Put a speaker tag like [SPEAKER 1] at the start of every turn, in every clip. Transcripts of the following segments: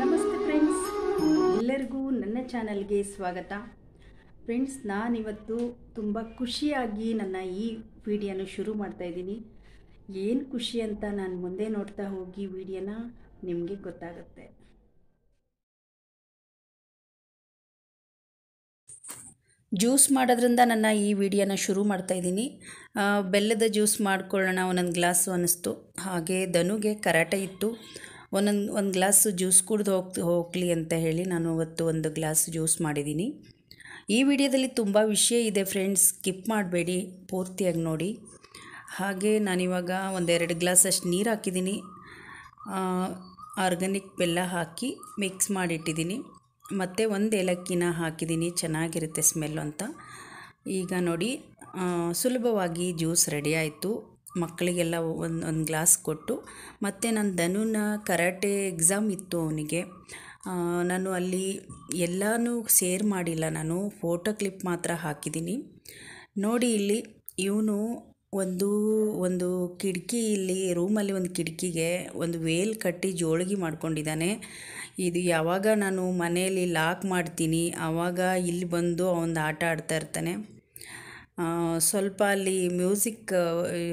[SPEAKER 1] ನಮಸ್ತೆ ಫ್ರೆಂಡ್ಸ್. ಎಲ್ಲರಿಗೂ ನನ್ನ ಚಾನಲ್ಗೆ ಸ್ವಾಗತ. ಫ್ರೆಂಡ್ಸ್, ನಾನಿವತ್ತು ತುಂಬ ಖುಷಿಯಾಗಿ ನನ್ನ ಈ ವಿಡಿಯೋನ ಶುರು ಮಾಡ್ತಾ ಇದ್ದೀನಿ. ಏನು ಖುಷಿ ಅಂತ ನಾನು ಮುಂದೆ ನೋಡ್ತಾ ಹೋಗಿ ವಿಡಿಯೋನ ನಿಮಗೆ ಗೊತ್ತಾಗುತ್ತೆ. ಜ್ಯೂಸ್ ಮಾಡೋದ್ರಿಂದ ನನ್ನ ಈ ವಿಡಿಯೋನ ಶುರು ಮಾಡ್ತಾ ಇದ್ದೀನಿ. ಬೆಲ್ಲದ ಜ್ಯೂಸ್ ಮಾಡ್ಕೊಳ್ಳೋಣ, ಒಂದೊಂದು ಗ್ಲಾಸು ಅನ್ನಿಸ್ತು. ಹಾಗೆ ಧನುಗೆ ಕರಾಟೆ ಇತ್ತು. ಒಂದೊಂದು, ಒಂದು ಗ್ಲಾಸ್ ಜ್ಯೂಸ್ ಕುಡ್ದು ಹೋಗ್ ಹೋಗಲಿ ಅಂತ ಹೇಳಿ ನಾನು ಅವತ್ತು ಒಂದು ಗ್ಲಾಸ್ ಜ್ಯೂಸ್ ಮಾಡಿದ್ದೀನಿ. ಈ ವಿಡಿಯೋದಲ್ಲಿ ತುಂಬ ವಿಷಯ ಇದೆ ಫ್ರೆಂಡ್ಸ್, ಸ್ಕಿಪ್ ಮಾಡಬೇಡಿ, ಪೂರ್ತಿಯಾಗಿ ನೋಡಿ. ಹಾಗೆ ನಾನಿವಾಗ ಒಂದೆರಡು ಗ್ಲಾಸ್ ಅಷ್ಟು ನೀರು ಹಾಕಿದ್ದೀನಿ. ಆರ್ಗ್ಯಾನಿಕ್ ಬೆಲ್ಲ ಹಾಕಿ ಮಿಕ್ಸ್ ಮಾಡಿಟ್ಟಿದ್ದೀನಿ. ಮತ್ತು ಒಂದು ಏಲಕ್ಕಿನ ಹಾಕಿದ್ದೀನಿ ಚೆನ್ನಾಗಿರುತ್ತೆ ಸ್ಮೆಲ್ ಅಂತ. ಈಗ ನೋಡಿ ಸುಲಭವಾಗಿ ಜ್ಯೂಸ್ ರೆಡಿ ಆಯಿತು. ಮಕ್ಕಳಿಗೆಲ್ಲ ಒಂದು ಒಂದು ಗ್ಲಾಸ್ ಕೊಟ್ಟು, ಮತ್ತು ನನ್ನ ಧನುನ ಕರಾಟೆ ಎಕ್ಸಾಮ್ ಇತ್ತು ಅವನಿಗೆ. ನಾನು ಅಲ್ಲಿ ಎಲ್ಲನೂ ಸೇರ್ ಮಾಡಿಲ್ಲ, ನಾನು ಫೋಟೋ ಕ್ಲಿಪ್ ಮಾತ್ರ ಹಾಕಿದ್ದೀನಿ ನೋಡಿ ಇಲ್ಲಿ, ಇವನು ಒಂದು ಒಂದು ಕಿಟಕಿ ಇಲ್ಲಿ, ರೂಮಲ್ಲಿ ಒಂದು ಕಿಟಕಿಗೆ ಒಂದು ವೇಲ್ ಕಟ್ಟಿ ಜೋಳಿಗೆ ಮಾಡ್ಕೊಂಡಿದ್ದಾನೆ. ಇದು ಯಾವಾಗ ನಾನು ಮನೆಯಲ್ಲಿ ಲಾಕ್ ಮಾಡ್ತೀನಿ ಆವಾಗ ಇಲ್ಲಿ ಬಂದು ಅವನು ಆಟ ಆಡ್ತಾ ಇರ್ತಾನೆ. ಸ್ವಲ್ಪ ಅಲ್ಲಿ ಮ್ಯೂಸಿಕ್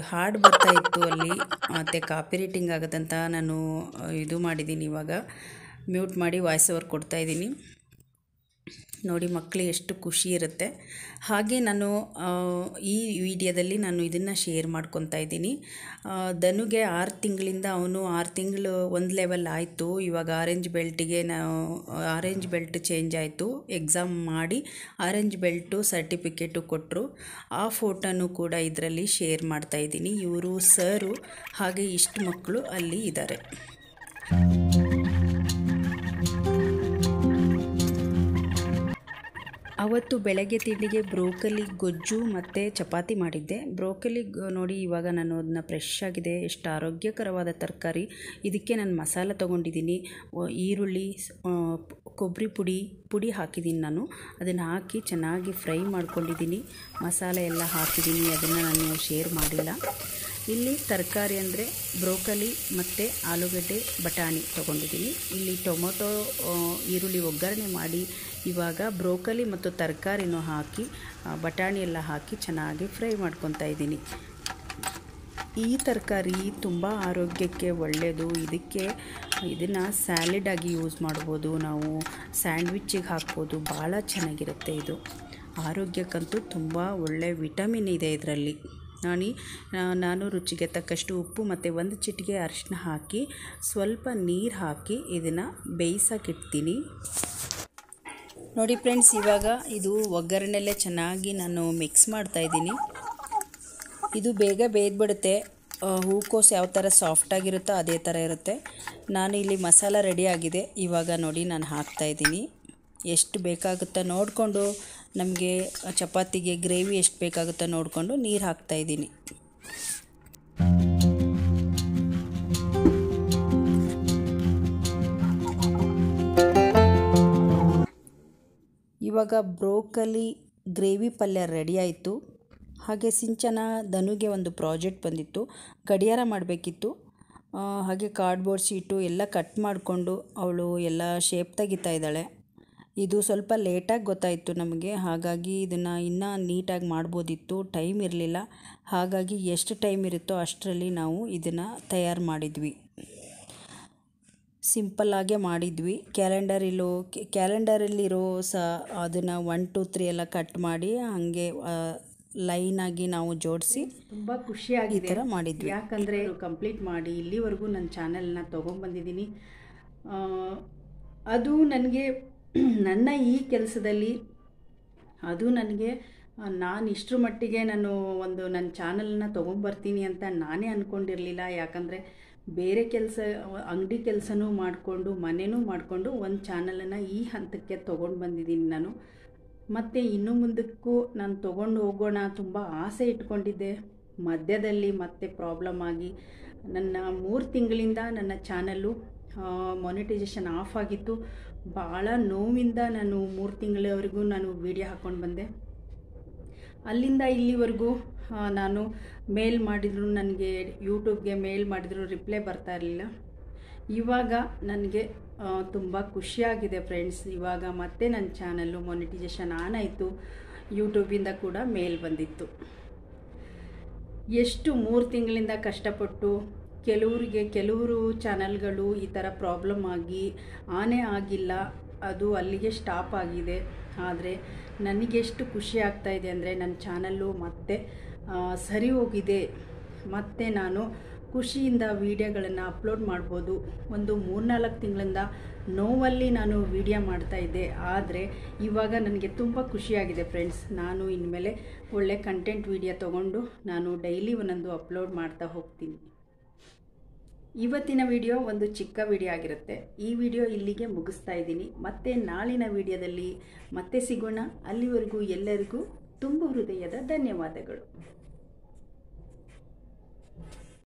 [SPEAKER 1] ಹಾಡು ಬರ್ತಾ ಇತ್ತು ಅಲ್ಲಿ, ಮತ್ತು ಕಾಪಿ ರೈಟಿಂಗ್ ಆಗುತ್ತಂತ ನಾನು ಇದು ಮಾಡಿದ್ದೀನಿ ಇವಾಗ. ಮ್ಯೂಟ್ ಮಾಡಿ ವಾಯ್ಸ್ ಓವರ್ ಕೊಡ್ತಾ ಇದ್ದೀನಿ. ನೋಡಿ ಮಕ್ಕಳು ಎಷ್ಟು ಖುಷಿ ಇರುತ್ತೆ. ಹಾಗೆ ನಾನು ಈ ವಿಡಿಯೋದಲ್ಲಿ ನಾನು ಇದನ್ನು ಶೇರ್ ಮಾಡ್ಕೊತಾ ಇದ್ದೀನಿ. ಧನುಗೆ ಆರು ತಿಂಗಳಿಂದ ಅವನು ಆರು ತಿಂಗಳು ಒಂದು ಲೆವೆಲ್ ಆಯಿತು. ಇವಾಗ ಆರೆಂಜ್ ಬೆಲ್ಟಿಗೆ ನಾವು ಆರೆಂಜ್ ಬೆಲ್ಟ್ ಚೇಂಜ್ ಆಯಿತು. ಎಕ್ಸಾಮ್ ಮಾಡಿ ಆರೆಂಜ್ ಬೆಲ್ಟು ಸರ್ಟಿಫಿಕೇಟು ಕೊಟ್ಟರು ಆ ಫೋಟೋನು ಕೂಡ ಇದರಲ್ಲಿ ಶೇರ್ ಮಾಡ್ತಾ ಇದ್ದೀನಿ. ಇವರು ಸರು ಹಾಗೆ ಇಷ್ಟು ಮಕ್ಕಳು ಅಲ್ಲಿ ಇದ್ದಾರೆ ಅವತ್ತು ಬೆಳಗ್ಗೆ ತಿಂಡಿಗೆ ಬ್ರೋಕಲಿ, ಗೊಜ್ಜು ಮತ್ತು ಚಪಾತಿ ಮಾಡಿದ್ದೆ. ಬ್ರೋಕಲಿ ನೋಡಿ ಇವಾಗ ನಾನು ಅದನ್ನ ಫ್ರೆಶ್ ಆಗಿದೆ. ಎಷ್ಟು ಆರೋಗ್ಯಕರವಾದ ತರಕಾರಿ. ಇದಕ್ಕೆ ನಾನು ಮಸಾಲ ತೊಗೊಂಡಿದ್ದೀನಿ. ಈರುಳ್ಳಿ ಕೊಬ್ಬರಿ ಪುಡಿ ಪುಡಿ ಹಾಕಿದ್ದೀನಿ ನಾನು. ಅದನ್ನು ಹಾಕಿ ಚೆನ್ನಾಗಿ ಫ್ರೈ ಮಾಡ್ಕೊಂಡಿದ್ದೀನಿ. ಮಸಾಲೆ ಎಲ್ಲ ಹಾಕಿದ್ದೀನಿ. ಅದನ್ನು ನಾನು ಶೇರ್ ಮಾಡಿಲ್ಲ. ಇಲ್ಲಿ ತರಕಾರಿ ಅಂದರೆ ಬ್ರೋಕಲಿ ಮತ್ತು ಆಲೂಗಡ್ಡೆ ಬಟಾಣಿ ತೊಗೊಂಡಿದ್ದೀನಿ. ಇಲ್ಲಿ ಟೊಮೊಟೊ ಈರುಳ್ಳಿ ಒಗ್ಗರಣೆ ಮಾಡಿ ಇವಾಗ ಬ್ರೋಕಲಿ ಮತ್ತು ತರಕಾರಿನೂ ಹಾಕಿ ಬಟಾಣಿ ಎಲ್ಲ ಹಾಕಿ ಚೆನ್ನಾಗಿ ಫ್ರೈ ಮಾಡ್ಕೊತಾ ಇದ್ದೀನಿ. ಈ ತರಕಾರಿ ತುಂಬ ಆರೋಗ್ಯಕ್ಕೆ ಒಳ್ಳೆಯದು ಇದಕ್ಕೆ, ಇದನ್ನು ಸ್ಯಾಲೆಡ್ ಆಗಿ ಯೂಸ್ ಮಾಡ್ಬೋದು. ನಾವು ಸ್ಯಾಂಡ್ವಿಚ್ಚಿಗೆ ಹಾಕ್ಬೋದು. ಭಾಳ ಚೆನ್ನಾಗಿರುತ್ತೆ ಇದು. ಆರೋಗ್ಯಕ್ಕಂತೂ ತುಂಬ ಒಳ್ಳೆ ವಿಟಮಿನ್ ಇದೆ ಇದರಲ್ಲಿ. ನಾನು ನಾನು ರುಚಿಗೆ ತಕ್ಕಷ್ಟು ಉಪ್ಪು ಮತ್ತು ಒಂದು ಚಿಟಿಕೆ ಅರಿಶಿನ ಹಾಕಿ, ಸ್ವಲ್ಪ ನೀರು ಹಾಕಿ ಇದನ್ನು ಬೇಯಿಸೋಕ್ಕಿಡ್ತೀನಿ ನೋಡಿ ಫ್ರೆಂಡ್ಸ್, ಇವಾಗ ಇದು ಒಗ್ಗರಣೆಲ್ಲೇ ಚೆನ್ನಾಗಿ ನಾನು ಮಿಕ್ಸ್ ಮಾಡ್ತಾಯಿದ್ದೀನಿ ಇದು ಬೇಗ ಬೇಯ್ದುಬಿಡುತ್ತೆ ಹೂಕೋಸು ಯಾವ ಥರ ಸಾಫ್ಟಾಗಿರುತ್ತೋ ಅದೇ ಥರ ಇರುತ್ತೆ. ನಾನು ಇಲ್ಲಿ ಮಸಾಲ ರೆಡಿ ಆಗಿದೆ. ಇವಾಗ ನೋಡಿ ನಾನು ಹಾಕ್ತಾಯಿದ್ದೀನಿ ಎಷ್ಟು ಬೇಕಾಗುತ್ತೋ ನೋಡಿಕೊಂಡು, ನಮಗೆ ಚಪಾತಿಗೆ ಗ್ರೇವಿ ಎಷ್ಟು ಬೇಕಾಗುತ್ತೋ ನೋಡಿಕೊಂಡು ನೀರು ಹಾಕ್ತಾಯಿದ್ದೀನಿ ಇವಾಗ ಬ್ರೋಕಲಿ ಗ್ರೇವಿ ಪಲ್ಯ ರೆಡಿ ಆಯಿತು. ಹಾಗೆ ಸಿಂಚನ ಧನುಗೆ ಒಂದು ಪ್ರಾಜೆಕ್ಟ್ ಬಂದಿತ್ತು. ಗಡಿಯಾರ ಮಾಡಬೇಕಿತ್ತು. ಹಾಗೆ ಕಾರ್ಡ್ಬೋರ್ಡ್ ಶೀಟು ಎಲ್ಲ ಕಟ್ ಮಾಡಿಕೊಂಡು ಅವಳು ಎಲ್ಲ ಶೇಪ್ ತೆಗಿತಾ ಇದ್ದಾಳೆ. ಇದು ಸ್ವಲ್ಪ ಲೇಟಾಗಿ ಗೊತ್ತಾಯಿತು ನಮಗೆ. ಹಾಗಾಗಿ ಇದನ್ನು ಇನ್ನೂ ನೀಟಾಗಿ ಮಾಡ್ಬೋದಿತ್ತು. ಟೈಮ್ ಇರಲಿಲ್ಲ. ಹಾಗಾಗಿ ಎಷ್ಟು ಟೈಮ್ ಇರುತ್ತೋ ಅಷ್ಟರಲ್ಲಿ ನಾವು ಇದನ್ನು ತಯಾರು ಮಾಡಿದ್ವಿ. ಸಿಂಪಲ್ಲಾಗೆ ಮಾಡಿದ್ವಿ. ಕ್ಯಾಲೆಂಡರಿಲೋ ಕ್ಯಾಲೆಂಡರಲ್ಲಿರೋ ಸ ಅದನ್ನು ಒನ್ ಟು ತ್ರೀ ಎಲ್ಲ ಕಟ್ ಮಾಡಿ ಹಾಗೆ ಲೈನಾಗಿ ನಾವು ಜೋಡಿಸಿ ತುಂಬ ಖುಷಿಯಾಗಿ ಈ ಥರ ಮಾಡಿದ್ವಿ. ಯಾಕಂದರೆ ಕಂಪ್ಲೀಟ್ ಮಾಡಿ ಇಲ್ಲಿವರೆಗೂ ನನ್ನ ಚಾನೆಲ್ನ ತೊಗೊಂಬಂದಿದ್ದೀನಿ ಆ, ಅದು ನನಗೆ ನನ್ನ ಈ ಕೆಲಸದಲ್ಲಿ ಅದು ನನಗೆ ನಾನು ಇಷ್ಟರ ಮಟ್ಟಿಗೆ ನಾನು ಒಂದು ನನ್ನ ಚಾನಲ್ನ ತೊಗೊಂಬರ್ತೀನಿ ಅಂತ ನಾನೇ ಅಂದ್ಕೊಂಡಿರಲಿಲ್ಲ ಯಾಕಂದರೆ ಬೇರೆ ಕೆಲಸ, ಅಂಗಡಿ ಕೆಲಸನೂ ಮಾಡಿಕೊಂಡು, ಮನೆನೂ ಮಾಡಿಕೊಂಡು ಒಂದು ಚಾನಲನ್ನು ಈ ಹಂತಕ್ಕೆ ತೊಗೊಂಡು ಬಂದಿದ್ದೀನಿ ನಾನು. ಮತ್ತು ಇನ್ನು ಮುಂದಕ್ಕೂ ನಾನು ತೊಗೊಂಡು ಹೋಗೋಣ ತುಂಬ ಆಸೆ ಇಟ್ಕೊಂಡಿದ್ದೆ. ಮಧ್ಯದಲ್ಲಿ ಮತ್ತೆ ಪ್ರಾಬ್ಲಮ್ ಆಗಿ, ನನ್ನ ಮೂರು ತಿಂಗಳಿಂದ ನನ್ನ ಚಾನಲ್ಲು ಮೊನಿಟೈಸೇಷನ್ ಆಫ್ ಆಗಿತ್ತು. ಭಾಳ ನೋವಿಂದ ನಾನು ಮೂರು ತಿಂಗಳವರೆಗೂ ನಾನು ವೀಡಿಯೋ ಹಾಕ್ಕೊಂಡು ಬಂದೆ.
[SPEAKER 2] ಅಲ್ಲಿಂದ ಇಲ್ಲಿವರೆಗೂ ನಾನು ಮೇಲ್ ಮಾಡಿದ್ರು, ನನಗೆ ಯೂಟ್ಯೂಬ್ಗೆ ಮೇಲ್ ಮಾಡಿದ್ರು, ರಿಪ್ಲೈ ಬರ್ತಾ ಇರಲಿಲ್ಲ. ಇವಾಗ ನನಗೆ ತುಂಬ ಖುಷಿಯಾಗಿದೆ ಫ್ರೆಂಡ್ಸ್. ಇವಾಗ ಮತ್ತೆ ನನ್ನ ಚಾನಲ್ಲು ಮೊನಿಟೈಸೇಷನ್ ಆನ್ ಆಯಿತು ಯೂಟ್ಯೂಬಿಂದ ಕೂಡ ಮೇಲ್ ಬಂದಿತ್ತು. ಎಷ್ಟು ಮೂರು ತಿಂಗಳಿಂದ ಕಷ್ಟಪಟ್ಟು ಕೆಲವರಿಗೆ, ಕೆಲವರು ಚಾನಲ್ಗಳು ಈ ಥರ ಪ್ರಾಬ್ಲಮ್ ಆಗಿ, ಆನೇ ಆಗಿಲ್ಲ. ಅದು ಅಲ್ಲಿಗೆ ಸ್ಟಾಪ್ ಆಗಿದೆ. ಆದರೆ ನನಗೆಷ್ಟು ಖುಷಿ ಆಗ್ತಾ ಇದೆ ಅಂದರೆ ನನ್ನ ಚಾನಲ್ಲು ಮತ್ತೆ ಸರಿ ಹೋಗಿದೆ. ಮತ್ತೆ ನಾನು ಖುಷಿಯಿಂದ ವೀಡಿಯೋಗಳನ್ನು ಅಪ್ಲೋಡ್ ಮಾಡ್ಬೋದು. ಒಂದು ಮೂರ್ನಾಲ್ಕು ತಿಂಗಳಿಂದ ನೋವಲ್ಲಿ ನಾನು ವೀಡಿಯೋ ಮಾಡ್ತಾ ಇದ್ದೆ. ಆದರೆ ಇವಾಗ ನನಗೆ ತುಂಬ ಖುಷಿಯಾಗಿದೆ ಫ್ರೆಂಡ್ಸ್. ನಾನು ಇನ್ಮೇಲೆ ಒಳ್ಳೆ ಕಂಟೆಂಟ್ ವೀಡಿಯೋ ತೊಗೊಂಡು ನಾನು ಡೈಲಿ ಒಂದೊಂದು ಅಪ್ಲೋಡ್ ಮಾಡ್ತಾ ಹೋಗ್ತೀನಿ. ಇವತ್ತಿನ ವಿಡಿಯೋ ಒಂದು ಚಿಕ್ಕ ವಿಡಿಯೋ ಆಗಿರುತ್ತೆ. ಈ ವಿಡಿಯೋ ಇಲ್ಲಿಗೆ ಮುಗಿಸ್ತಾ ಇದ್ದೀನಿ. ಮತ್ತೆ ನಾಳಿನ ವಿಡಿಯೋದಲ್ಲಿ ಮತ್ತೆ ಸಿಗೋಣ. ಅಲ್ಲಿವರೆಗೂ ಎಲ್ಲರಿಗೂ ತುಂಬ ಹೃದಯದ ಧನ್ಯವಾದಗಳು.